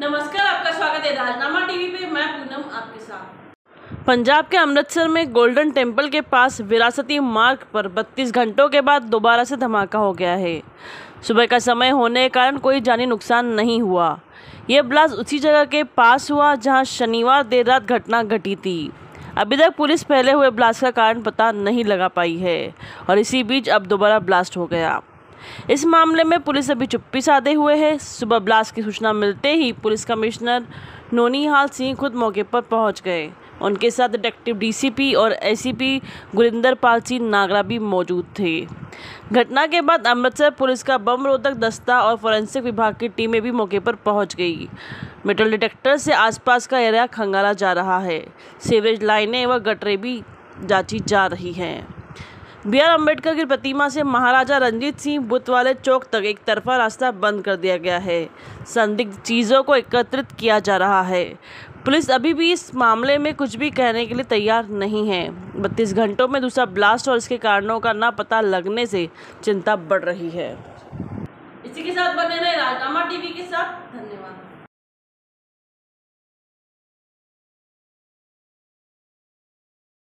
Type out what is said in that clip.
नमस्कार, आपका स्वागत है राजनामा टीवी पे। मैं पूनम आपके साथ। पंजाब के अमृतसर में गोल्डन टेंपल के पास विरासती मार्ग पर 32 घंटों के बाद दोबारा से धमाका हो गया है। सुबह का समय होने के कारण कोई जानी नुकसान नहीं हुआ। यह ब्लास्ट उसी जगह के पास हुआ जहाँ शनिवार देर रात घटना घटी थी। अभी तक पुलिस पहले हुए ब्लास्ट का कारण पता नहीं लगा पाई है और इसी बीच अब दोबारा ब्लास्ट हो गया। इस मामले में पुलिस अभी चुप्पी साधे हुए है। सुबह ब्लास्ट की सूचना मिलते ही पुलिस कमिश्नर नोनीहाल सिंह खुद मौके पर पहुँच गए। उनके साथ डिटेक्टिव डीसीपी और एसीपी गुरिंदर पाल सिंह नागरा भी मौजूद थे। घटना के बाद अमृतसर पुलिस का बम रोधक दस्ता और फोरेंसिक विभाग की टीमें भी मौके पर पहुँच गई। मेटल डिटेक्टर से आसपास का एरिया खंगाला जा रहा है। सीवरेज लाइनें व गटरें भी जांची जा रही हैं। बी आर अंबेडकर की प्रतिमा से महाराजा रंजीत सिंह बुत वाले चौक तक एक तरफा रास्ता बंद कर दिया गया है। संदिग्ध चीज़ों को एकत्रित किया जा रहा है। पुलिस अभी भी इस मामले में कुछ भी कहने के लिए तैयार नहीं है। बत्तीस घंटों में दूसरा ब्लास्ट और इसके कारणों का ना पता लगने से चिंता बढ़ रही है। इसी के साथ बने रहे राजनामा टीवी के साथ। धन्यवाद।